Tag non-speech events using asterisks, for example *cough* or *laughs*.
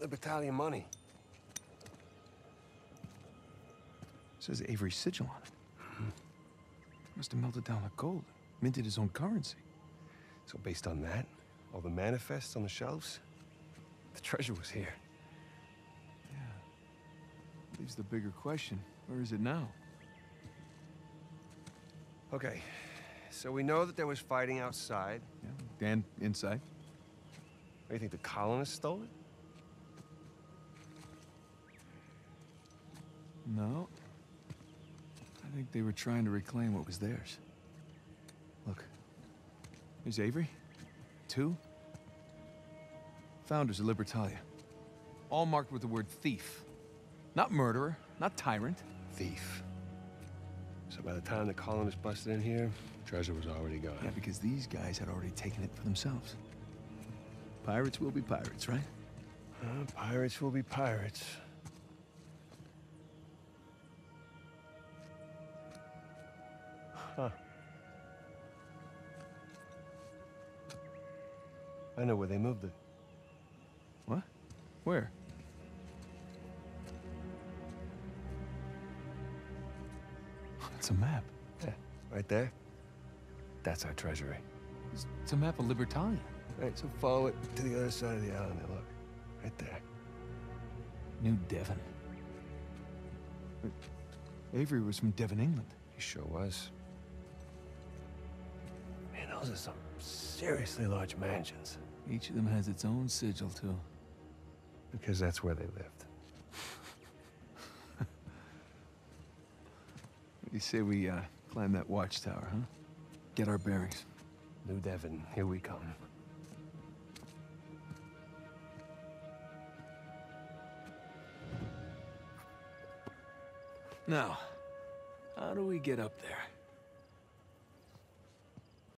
Libertalian money. Says Avery sigil on it. Must have melted down the gold, minted his own currency. So based on that, all the manifests on the shelves, the treasure was here. Yeah. Leaves the bigger question, where is it now? Okay, so we know that there was fighting outside. Yeah, Dan inside. What, you think the colonists stole it? No. I think they were trying to reclaim what was theirs. Look. Here's Avery. Two. Founders of Libertalia. All marked with the word thief. Not murderer, not tyrant. Thief. So by the time the colonists busted in here, treasure was already gone. Yeah, because these guys had already taken it for themselves. Pirates will be pirates, right? Uh, pirates will be pirates. Huh. I know where they moved it. What? Where? *laughs* It's a map. Yeah, right there. That's our treasury. It's, a map of Libertalia. Right, so follow it to the other side of the island there, look. Right there. New Devon. But Avery was from Devon, England. He sure was. Man, those are some seriously large mansions. Each of them has its own sigil, too. Because that's where they lived. What *laughs* do you say we, uh, climb that watchtower, huh? Get our bearings. New Devon, here we come. Now, how do we get up there?